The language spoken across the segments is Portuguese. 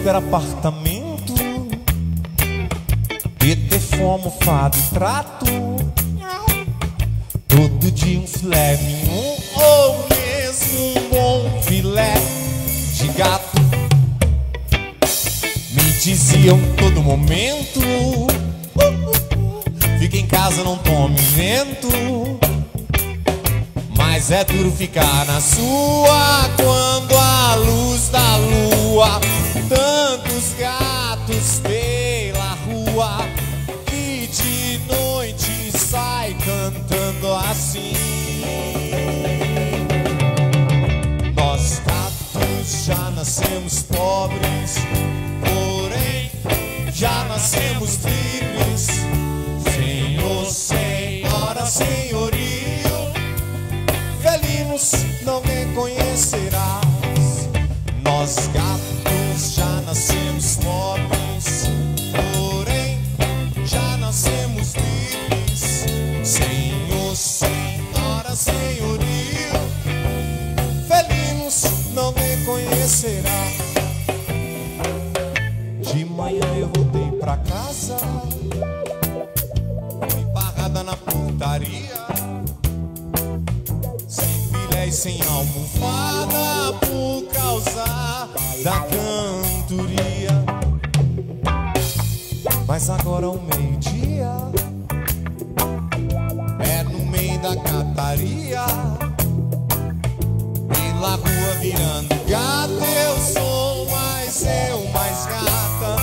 super apartamento E ter fome, fado e trato Todo dia um filé mignon Ou mesmo um bom filé de gato. Me diziam todo momento Fica em casa, não tome vento mas é duro ficar na sua quando a luz da lua tantos gatos pela rua e de noite sai cantando assim. Nós gatos já nascemos pobres, porém já nascemos livres. Senhor, senhora, senhoria felinos não reconhecerás. Nós gatos não reconhecerá. De manhã eu voltei pra casa, barrada na putaria sem almofada por causa da cantoria. Mas agora ao meio-dia é no meio da cataria. Virando gato, eu sou mais eu, mais gata.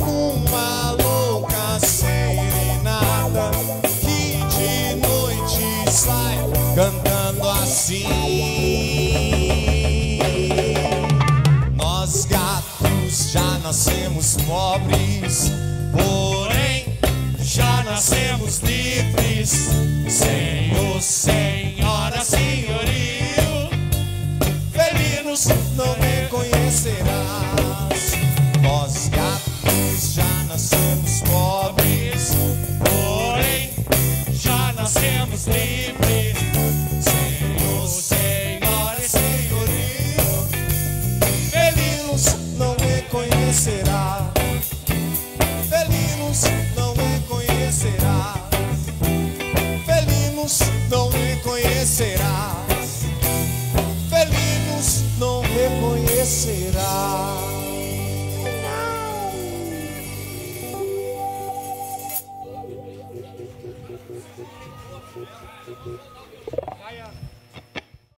Uma louca serenata que de noite sai cantando assim. Nós gatos já nascemos pobres, porém já nascemos livres. Senhor, senhora, nascemos livres. Senhor, senhora e senhorio, felinos não reconhecerás. Felinos não reconhecerás. Felinos não reconhecerás. Felinos não reconhecerás. Gracias.